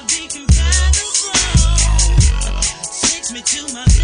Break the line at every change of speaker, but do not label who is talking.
be. Takes me to my